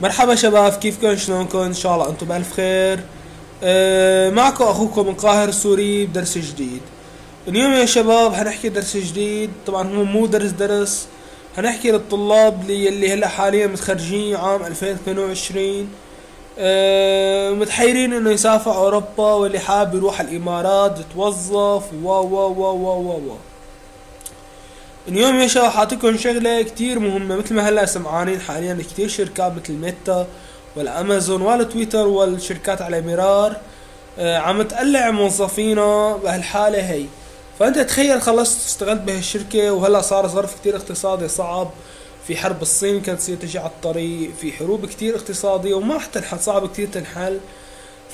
مرحبا شباب كيفكم؟ شلونكم؟ إن شاء الله أنتم بألف خير. أه معكم أخوكم من قاهر السوري بدرس جديد. اليوم يا شباب هنحكي درس جديد. طبعا هو مو درس درس. هنحكي للطلاب اللي, اللي هلأ حاليا متخرجين عام 2022 أه متحيرين إنه يسافر أوروبا واللي حابب يروح الإمارات يتوظف و و و و و, و. اليوم يا شباب حاعطيكم شغلة كتير مهمة. مثل ما هلأ سمعانين حاليا كتير شركات مثل ميتا والأمازون والتويتر والشركات على مرار آه عم تقلع موظفينا بهالحالة هي. فأنت تخيل خلصت اشتغلت بهالشركة وهلأ صار ظرف كتير اقتصادي صعب. في حرب الصين كانت تصير تجي على الطريق في حروب كتير اقتصادية وما حتنحل صعب كتير تنحل.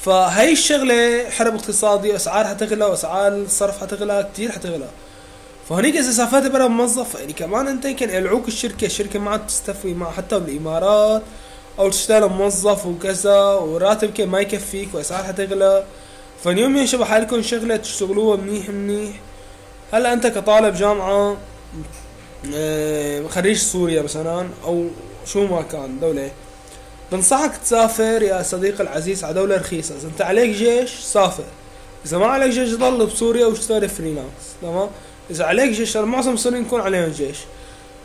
فهي الشغلة حرب اقتصادي أسعار حتغلى وأسعار الصرف حتغلى كتير حتغلى. فهنيك إذا سافرت برا موظف يعني كمان أنت يمكن يلعوك الشركة الشركة ما عاد تستفي مع حتى بالإمارات أو تشتغل موظف وكذا وراتب يمكن ما يكفيك وأسعار حتغلى. فاليوم شباب حالكم شغلة تشتغلوها منيح منيح. هلا أنت كطالب جامعة آه، خريج سوريا مثلا أو شو ما كان دولة. بنصحك تسافر يا صديقي العزيز على دولة رخيصة. إذا أنت عليك جيش سافر. إذا ما عليك جيش ضل بسوريا واشتغل freelance تمام؟ إذا عليك جيش معظم السوريين يكون عليهم جيش.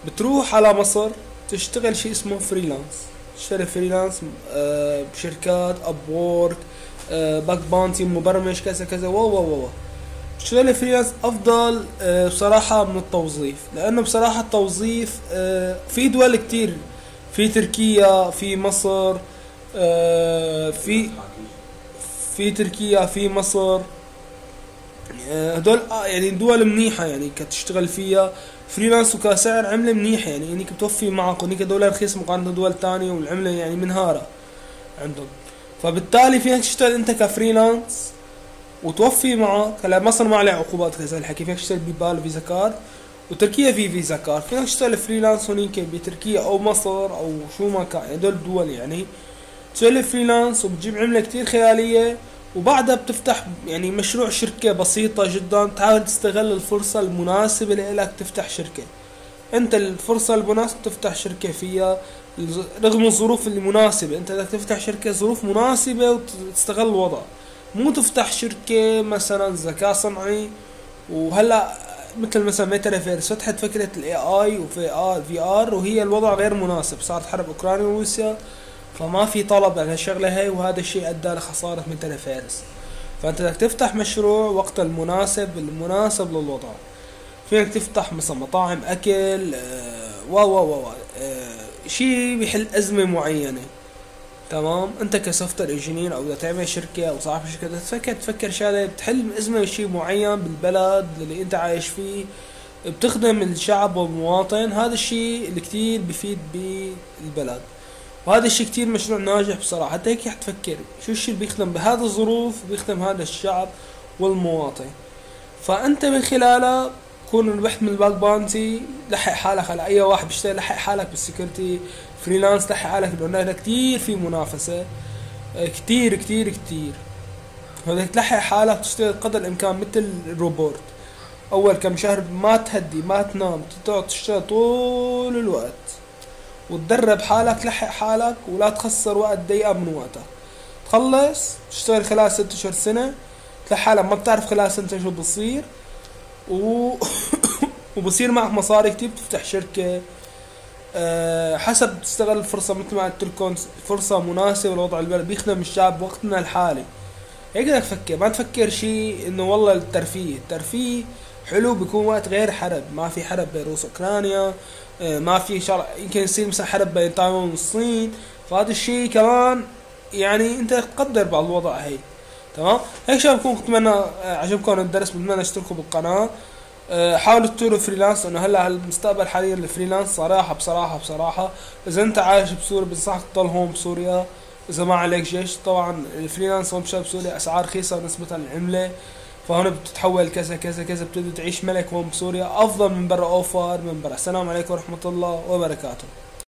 بتروح على مصر تشتغل شيء اسمه freelance تشتغل freelance آه، بشركات Upwork آه، bug bounty مبرمج كذا كذا. و و و تشتغل freelance أفضل آه، بصراحة من التوظيف. لأنه بصراحة التوظيف في دول كتير. في تركيا في مصر في في تركيا في مصر. آه، هدول آه، يعني دول منيحة يعني كتشتغل فيها. freelance وكسعر عملة منيح يعني إنك بتوفي معك هنيك دولار رخيص مقارنة بدول تانية والعملة يعني منهارة عندهم. فبالتالي فيك تشتغل أنت ك freelance وتوفي معك هلا مصر ما عليها عقوبات كذا الحكي. فيك تشتغل PayPal Visa card وتركيا في Visa card. فيك تشتغل freelance هنيك بتركيا أو مصر أو شو ما كان. هدول الدول يعني تشتغل freelance وبتجيب عملة كتير خيالية وبعدها بتفتح يعني مشروع شركة بسيطة جدا. تحاول تستغل الفرصة المناسبة لإلك تفتح شركة. أنت الفرصة المناسبة تفتح شركة فيها. رغم الظروف المناسبة أنت بدك تفتح شركة ظروف مناسبة وتستغل الوضع. مو تفتح شركة مثلا ذكاء صنعي وهلأ مثل مثلا ميتافيرس فتحت فكرة ال AI و VR AR وهي الوضع غير مناسب. صارت حرب أوكرانيا وروسيا. فما في طلب على الشغلة هاي وهذا الشيء أدى لخسارة مثل فارس. فأنت بدك تفتح مشروع وقت المناسب المناسب للوضع. فيك تفتح مثلا مطاعم أكل آه و و و آه شيء بيحل أزمة معينة. تمام؟ أنت كسوفتر إنجينير أو بدك تعمل شركة أو صاحب شركة تفكر تفكر شغلة بتحل أزمة شيء معين بالبلد اللي أنت عايش فيه بتخدم الشعب والمواطن. هذا الشيء اللي كتير بفيد بالبلد. وهذا الشيء كتير مشروع ناجح بصراحة. حتى هيك حتفكر شو الشيء اللي بيخدم بهذه الظروف بيخدم هذا الشعب والمواطن. فأنت من خلالها كون ربحت من ال bug bounty لحق حالك على أي واحد بيشتغل لحق حالك بال security freelance لحق حالك لأنه كتير في منافسة. كتير كتير كتير. بدك تلحق حالك تشتغل قدر الإمكان مثل الروبوت أول كم شهر ما تهدي ما تنام تقعد تشتغل طول الوقت. وتدرب حالك تلحق حالك ولا تخسر وقت دقيقة من وقتك. تخلص تشتغل خلال ست أشهر سنة تلاقي حالك. ما بتعرف خلال سنة شو بصير و... وبصير معك مصاري كتير بتفتح شركة. أه حسب تستغل الفرصة مثل ما قلت لكم فرصة مناسبة لوضع البلد. بيخدم الشعب بوقتنا الحالي. هيك بدك تفكر. ما تفكر شيء إنه والله الترفيه. الترفيه حلو وقت غير حرب. ما في حرب بين روسيا اوكرانيا آه، ما في شرع يمكن يصير مثلا حرب بين تايوان والصين. فهذا الشيء كمان يعني أنت تقدر بعض الوضع هي. تمام؟ هيك شباب أتمنى آه، عجبكم الدرس. بتمنى أشتركوا بالقناة آه، حاولوا تطوروا freelance. لأنه هلأ المستقبل حاليا ال freelance صراحة بصراحة بصراحة إذا أنت عايش بسوريا بنصحك تضل هون بسوريا. إذا ما عليك جيش طبعا ال freelance هون بسوريا أسعار رخيصة نسبة للعملة. فهون بتتحول كذا كذا كذا بتبدأ تعيش ملك هون بسوريا أفضل من برا اوفر من برا. السلام عليكم ورحمة الله وبركاته.